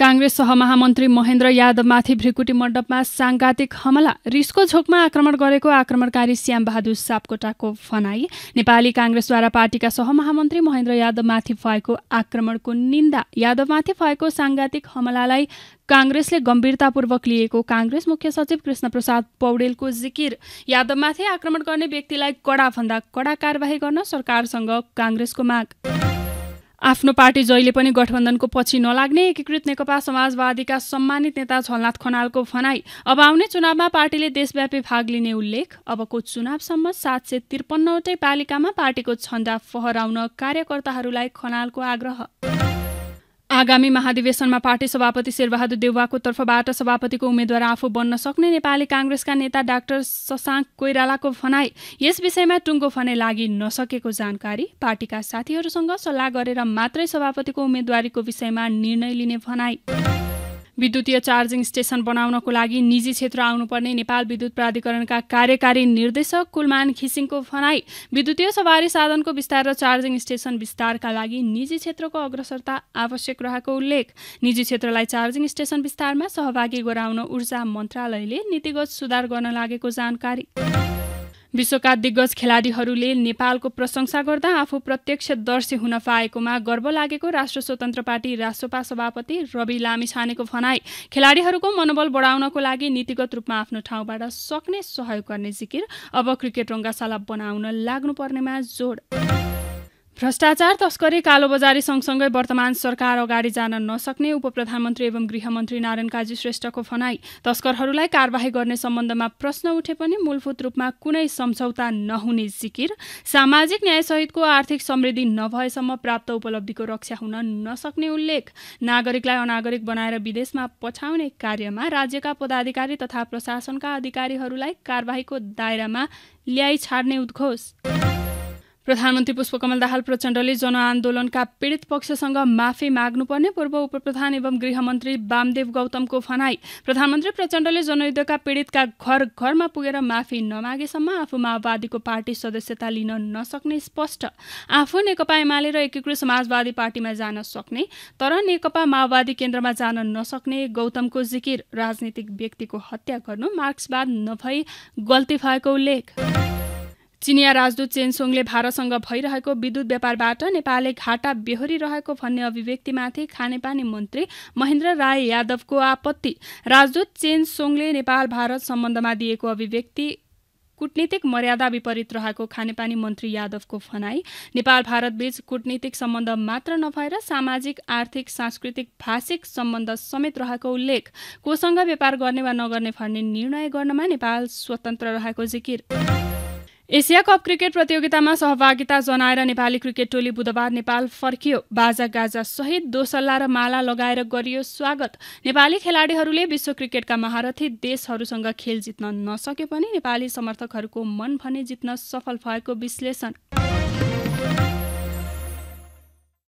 काङ्ग्रेस सहमहामन्त्री महेन्द्र यादवमाथि भ्रिकुटी मण्डपमा साङ्घातिक हमला रिसको झोकमा आक्रमण गरेको आक्रमणकारी श्याम बहादुर सापकोटाको फनाई नेपाली काङ्ग्रेसद्वारा पार्टीका सहमहामन्त्री महेन्द्र यादवमाथि भएको आक्रमणको निन्दा यादवमाथि भएको साङ्घातिक हमलालाई काङ्ग्रेसले गम्भीरतापूर्वक लिएको काङ्ग्रेस मुख्य सचिव कृष्ण प्रसाद पौडेलको जिकिर। यादवमाथि आक्रमण गर्ने व्यक्तिलाई कडाभन्दा कडा कारवाही गर्न सरकारसँग काङ्ग्रेसको माग। आफ्नो पार्टी जहिले पनि गठबन्धनको पछि नलाग्ने एकीकृत नेकपा समाजवादीका सम्मानित नेता झलनाथ खनालको भनाई। अब आउने चुनावमा पार्टीले देशव्यापी भाग लिने उल्लेख। अबको चुनावसम्म सात सय त्रिपन्नवटै पालिकामा पार्टीको झण्डा फहराउन कार्यकर्ताहरूलाई खनालको आग्रह। आगामी महाधिवेशनमा पार्टी सभापति शेरबहादुर देउवाको तर्फबाट सभापतिको उम्मेद्वार आफू बन्न सक्ने नेपाली काङ्ग्रेसका नेता डाक्टर शशाङ्क कोइरालाको भनाई यस विषयमा टुङ्गो फने लागि नसकेको जानकारी पार्टीका साथीहरूसँग सल्लाह गरेर मात्रै सभापतिको उम्मेद्वारीको विषयमा निर्णय लिने भनाई। विद्युतीय चार्जिङ स्टेसन बनाउनको लागि निजी क्षेत्र आउनुपर्ने नेपाल विद्युत प्राधिकरणका कार्यकारी निर्देशक कुलमान खिसिङको भनाई विद्युतीय सवारी साधनको विस्तार र चार्जिङ स्टेसन विस्तारका लागि निजी क्षेत्रको अग्रसरता आवश्यक रहेको उल्लेख। निजी क्षेत्रलाई चार्जिङ स्टेसन विस्तारमा सहभागी गराउन ऊर्जा मन्त्रालयले नीतिगत सुधार गर्न लागेको जानकारी। विश्वका दिग्गज खेलाडीहरूले नेपालको प्रशंसा गर्दा आफू प्रत्यक्षदर्शी हुन पाएकोमा गर्व लागेको राष्ट्र स्वतन्त्र पार्टी राष्ट्रपा सभापति रवि लामिछानेको भनाई खेलाडीहरूको मनोबल बढाउनको लागि नीतिगत रूपमा आफ्नो ठाउँबाट सक्ने सहयोग गर्ने जिकिर अब क्रिकेट रङ्गाशाला बनाउन लाग्नुपर्नेमा जोड। भ्रष्टाचार तस्करी कालोबजारी सँगसँगै वर्तमान सरकार अगाडि जान नसक्ने उप प्रधानमन्त्री एवं गृहमन्त्री नारायण काजी श्रेष्ठको भनाई तस्करहरूलाई कारवाही गर्ने सम्बन्धमा प्रश्न उठे पनि मूलभूत रूपमा कुनै सम्झौता नहुने जिकिर सामाजिक न्यायसहितको आर्थिक समृद्धि नभएसम्म प्राप्त उपलब्धिको रक्षा हुन नसक्ने उल्लेख नागरिकलाई अनागरिक बनाएर विदेशमा पठाउने कार्यमा राज्यका पदाधिकारी तथा प्रशासनका अधिकारीहरूलाई कारवाहीको दायरामा ल्याइ छाड्ने उद्घोष। प्रधानमन्त्री पुष्पकमल दाहाल प्रचण्डले जनआन्दोलनका पीडित पक्षसँग माफी माग्नुपर्ने पूर्व उपप्रधान एवं गृहमन्त्री वामदेव गौतमको भनाई। प्रधानमन्त्री प्रचण्डले जनयुद्धका पीडितका घर घरमा पुगेर माफी नमागेसम्म आफू माओवादीको पार्टी सदस्यता लिन नसक्ने स्पष्ट। आफू नेकपा एमाले र एकीकृत समाजवादी पार्टीमा जान सक्ने तर नेकपा माओवादी केन्द्रमा जान नसक्ने गौतमको जिकिर। राजनीतिक व्यक्तिको हत्या गर्नु मार्क्सवाद नभई गल्ती भएको उल्लेख। चिनिया राजदूत चेनसोङले भारतसँग भइरहेको विद्युत व्यापारबाट नेपालले घाटा बेहोरिरहेको भन्ने अभिव्यक्तिमाथि खानेपानी मन्त्री महेन्द्र राय यादवको आपत्ति। राजदूत चेनसोङले नेपाल भारत सम्बन्धमा दिएको अभिव्यक्ति कूटनीतिक मर्यादा विपरीत रहेको खानेपानी मन्त्री यादवको भनाई नेपाल भारत बीच कूटनीतिक सम्बन्ध मात्र नभएर सामाजिक आर्थिक सांस्कृतिक भाषिक सम्बन्ध समेत रहेको उल्लेख कोसँग व्यापार गर्ने वा नगर्ने भन्ने निर्णय गर्नमा नेपाल स्वतन्त्र रहेको जिकिर। एसिया कप क्रिकेट प्रतियोगितामा सहभागिता जनाएर नेपाली क्रिकेट टोली बुधबार नेपाल फर्कियो। बाजा गाजा सहित दोसल्ला र माला लगाएर गरियो स्वागत। नेपाली खेलाडीहरूले विश्व क्रिकेटका महारथी देशहरूसँग खेल जित्न नसके पनि नेपाली समर्थकहरूको मन भने जित्न सफल भएको विश्लेषण।